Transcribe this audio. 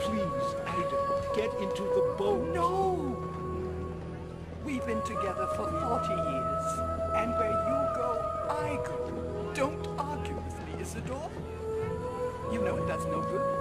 Please, Ida, get into the boat. No! We've been together for 40 years, and where you go, I go. Don't argue with me, Isidor. You know it does no good.